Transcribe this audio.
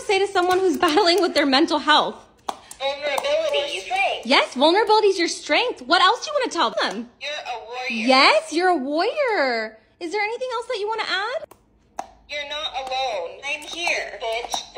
to say to someone who's battling with their mental health? Vulnerability, strength. Yes, vulnerability is your strength. What else do you want to tell them? You're a warrior. Yes, you're a warrior. Is there anything else that you want to add? You're not alone. I'm here, bitch.